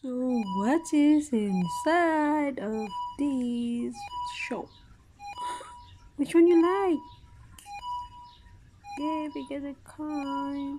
So, what is inside of this shop? Which one you like? Yeah, because get a coin.